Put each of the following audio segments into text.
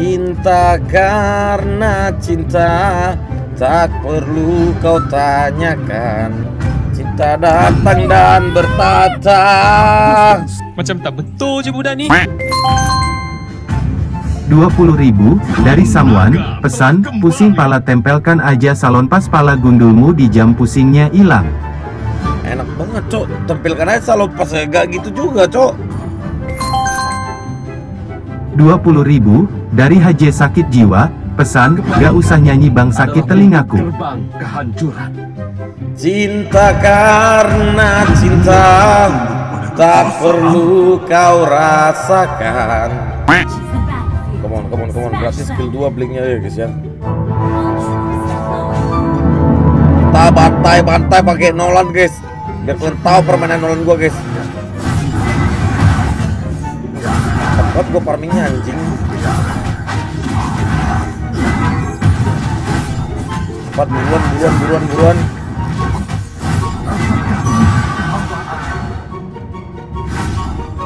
Cinta karena cinta Tak perlu kau tanyakan. Cinta datang dan bertata. Macam tak betul je budak ni. 20.000 dari Samuan, pesan, pusing pala tempelkan aja salon pas pala gundulmu di jam pusingnya hilang. Enak banget cok. Tampilkan aja selalu pas gak gitu juga cok 20.000 dari Haji sakit jiwa, pesan, gak usah nyanyi bang sakit telingaku. Kehancuran. Cinta karena cinta Tak perlu kau rasakan. Come on, come on, come on. Berarti skill 2 blinknya ya guys ya. Kita bantai-bantai pakai Nolan guys. Biar kalian tahu permainan Nolan gua guys Tempat gua farmingnya anjing Cepat buruan, buruan, buruan, buruan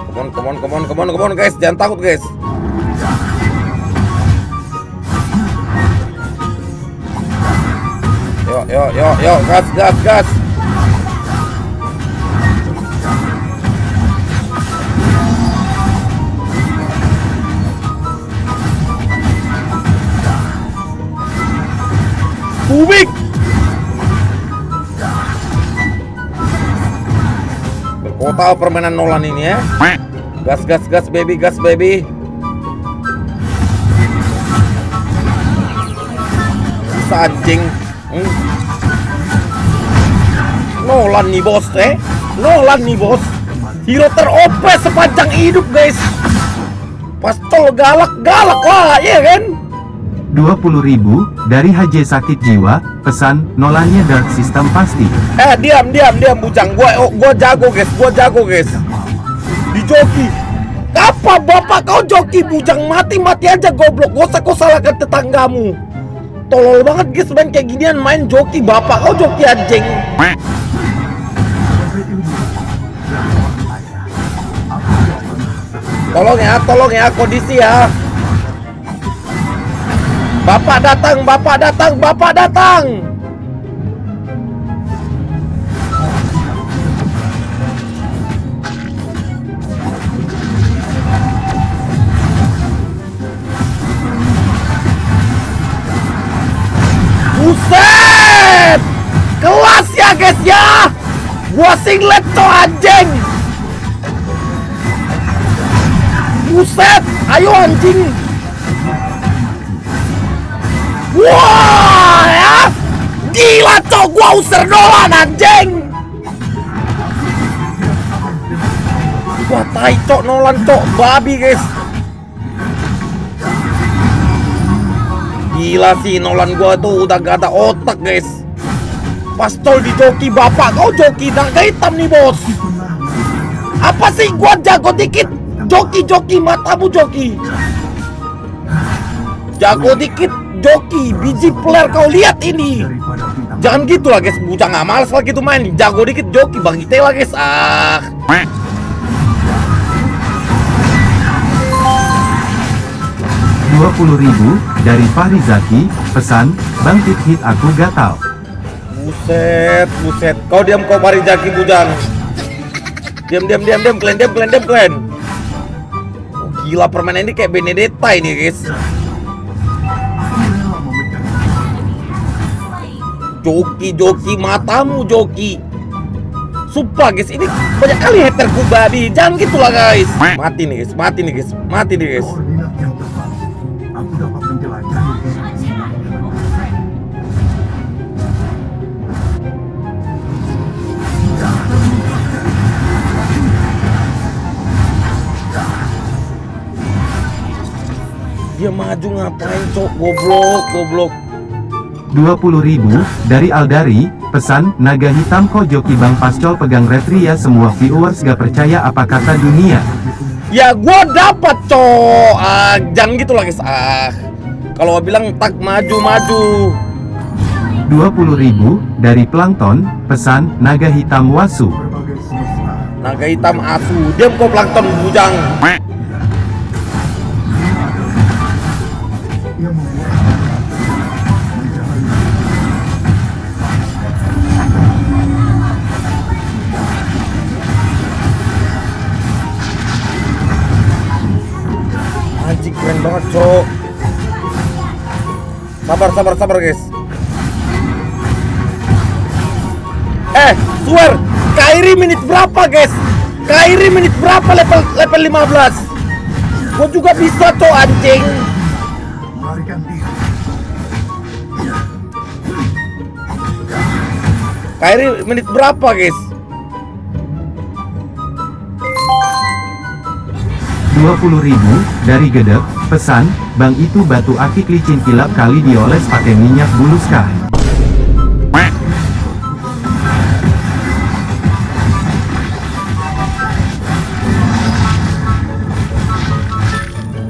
Come on, come on, come on, come on, guys, jangan takut guys. Yuk, yuk, yuk, yuk, gas, gas, gas. Kubik. Berkota permainan Nolan ini ya. Gas, gas, gas, baby, gas, baby. Sisa anjing. Hmm. Nolan nih bos, eh. Nolan nih bos. Hero ter-OP sepanjang hidup, guys. Pastol galak-galak lah, iya kan? 20.000 dari Haji sakit jiwa, pesan, nolannya dark system pasti. Eh, diam, diam, diam, bujang. Gua, oh, gua jago, guys. Gua jago, guys. Di joki. Apa bapak kau joki bujang mati-mati aja goblok. Gak usah kau salahkan tetanggamu. Tolol banget guys main kayak ginian main joki bapak kau joki anjing. Tolong ya, tolong ya kondisi ya. Bapak datang, bapak datang, bapak datang. Buset! Kelas ya guys ya! Gua singlet tuh anjing! Buset! Ayo anjing! Wah ya! Gila cok gua user dolan anjing! Wah tai cok Nolan cok babi guys. Gila sih Nolan gua tuh udah gak ada otak guys. Pastol di joki bapak kau joki naga hitam nih bos. Apa sih gua jago dikit? Joki-joki matamu joki. Jago dikit joki biji player kau lihat ini Jangan gitu lah guys Bocah nggak males lah gitu main Jago dikit joki bang kita lah guys Ah 20.000 dari Fahri Zaki, pesan, bangkit hit aku gatal. Buset, buset. Kau diam kau pari jaki bujang. Diam, diam, diam, diam, kalian, diam, kalian, diam, kalian. Oh, gila permainan ini kayak Benedetta ini, guys. Joki, joki, matamu joki. Sumpah guys, ini banyak kali haterku babi. Jangan gitulah guys. Mati nih guys, mati nih guys, mati nih guys. Aku dapat menjelajahi. Dia maju ngapain cok goblok, goblok. 20.000 dari Aldari, pesan, naga hitam kok joki bang pascol pegang retri ya semua viewers gak percaya apa kata dunia. Ya gua dapat cok. Ah, jangan gitu lah guys. Ah. Kalau bilang tak maju-maju. 20.000 dari Plankton, pesan, naga hitam wasu. Naga hitam asu. Diam kau plankton bujang. Cok Sabar sabar sabar guys. Eh swear Kairi menit berapa guys? Kairi menit berapa level level 15 Gua juga bisa cok anjing. Kairi menit berapa guys? 20.000 dari Gedek, pesan, Bang itu batu akik licin kilap kali dioles pakai minyak bulus kah?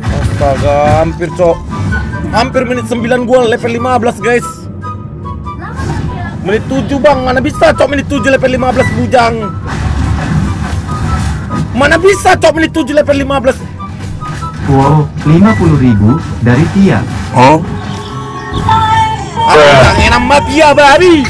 Astaga hampir cok. Hampir menit 9 gua level 15 guys. Menit 7 bang. Mana bisa cok menit 7 level 15 bujang? Mana bisa cok menit 7 level 15 Wow, 50.000 dari Tia. Aku tak enak mati ya babi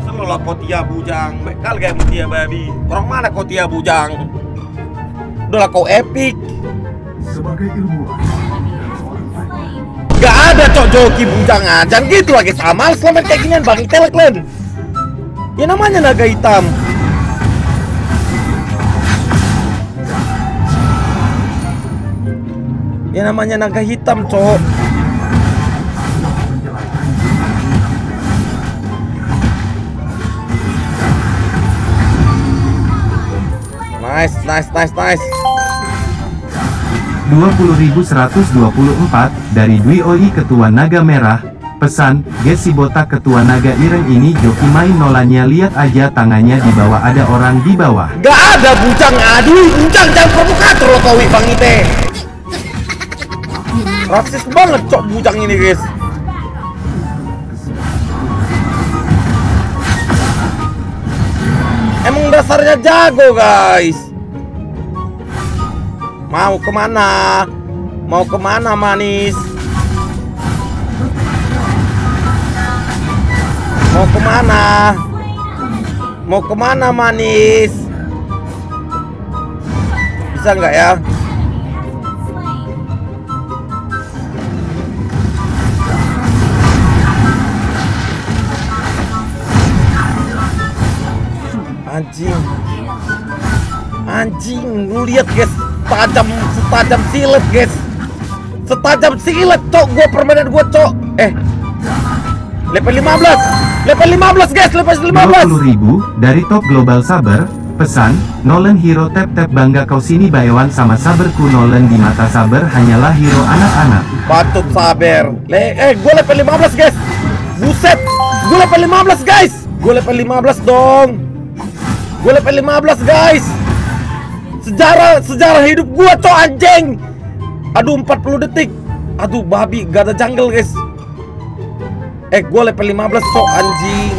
Selalu kau tia bujang. Bekal kayak mutia babi Orang mana kau tia bujang? Udahlah kau epic. Sebagai ilmuwan Gak ada cok. Joki bujang. Jangan gitu lagi sama selama kayak ginian bang. Teleklen Ya namanya naga hitam. Ya namanya naga hitam cok. Nice, nice, nice, nice 20.124 dari Dwi Oi Ketua Naga Merah. Pesan, Gesi Botak Ketua Naga Ireng ini joki main nolanya lihat aja tangannya di bawah ada orang di bawah. Gak ada bujang aduh bujang jangan provokator lo kau bang ite Rasis banget cok bujang ini guys Emang dasarnya jago guys Mau ke mana? Mau ke mana manis? Mau ke mana? Mau ke mana manis? Bisa nggak ya? Anjing Anjing Lu lihat guys Tajam Setajam silet guys Setajam silet cok Gua permainan gua cok Eh Level 15 Level 15 guys Level 15 20.000 dari Top Global Saber. Pesan, Nolan hero tap-tap bangga kau sini bayawan sama saberku Nolan di mata saber hanyalah hero anak-anak. Patut sabar. Le eh, gue level 15 guys. Buset, gue level 15 guys. Gue level 15 dong. Gue level 15 guys. Sejarah sejarah hidup gue cok anjing. Aduh 40 detik. Aduh babi gak ada jungle guys. Eh, gue level 15 cok anjing.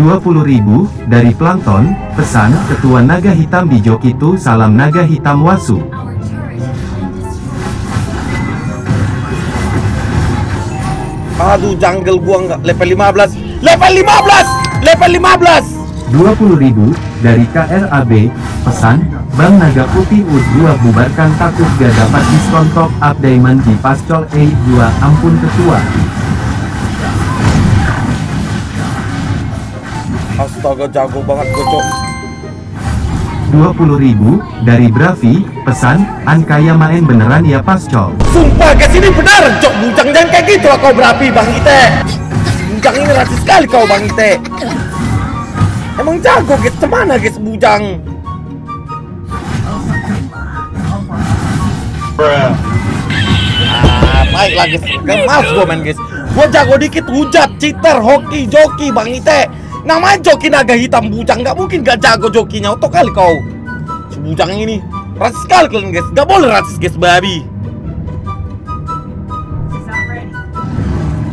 20.000 dari Plankton. Pesan, Ketua Naga Hitam di Jok itu salam Naga Hitam Wasu. Aduh jungle gua nggak level 15. Level 15. Level 15. 20.000 dari KRAB. Pesan, Bang Naga Putih U2 bubarkan takut gak dapat diskon top up diamond di Pascol E2 ampun ketua. Astaga jago banget gue cok. 20.000 dari Bravi. Pesan, An kaya main beneran ya Pascol. Sumpah guys ini benar cok bujang jangan kayak gitu lah kau berapi bang Ite Bujang ini rasis sekali kau bang Ite Emang jago guys ke mana guys bujang? Ah baik lagi Males gue main guys. Gue jago dikit hujat, cheater, hoki, joki bang Ite. Namanya joki naga hitam bujang Gak mungkin gak jago jokinya Otok kali kau. Bujang ini Rasis sekali kalian guys Gak boleh rasis guys babi.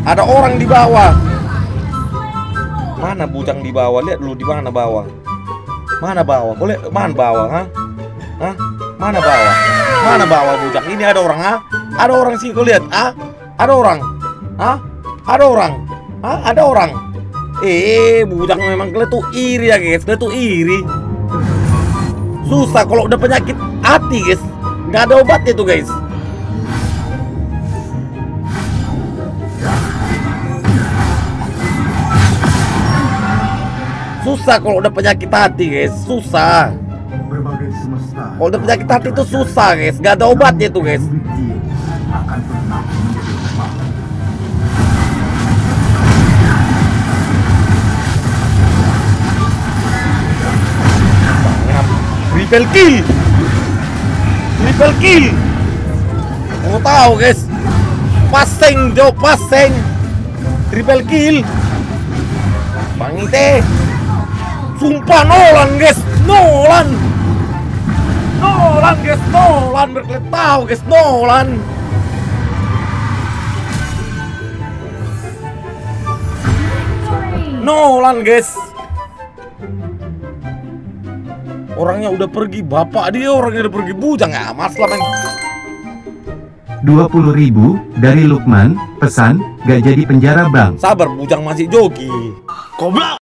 Ada orang di bawah. Mana bujang di bawah? Lihat dulu di mana bawah. Mana bawah? Boleh mana bawah, ha? Hah? Mana bawah? Mana bawah bujang? Ini ada orang, ha? Ada orang sih kau lihat, ah? Ada orang. Hah? Ada orang. Hah? Ada orang. Eh, bujang memang kalian tuh iri ya, guys. Kalian tuh iri. Susah kalau udah penyakit hati, guys. Nggak ada obatnya tuh, guys. Susah kalau udah penyakit hati, guys. Susah. Kalau udah penyakit hati itu susah, guys. Nggak ada obatnya tuh, guys. Triple kill. Triple kill. Mau tahu, guys. Paseng, Jo, paseng. Triple kill. Bang Ite. Sumpah Nolan, guys. Nolan. Nolan, guys. Nolan. Berkelet tahu, guys. Nolan. Nolan, guys. Orangnya udah pergi, bapak dia orangnya udah pergi bujang ya, masalah men. 20.000 dari Lukman, pesan, gak jadi penjara bang. Sabar, bujang masih joki. Goblok!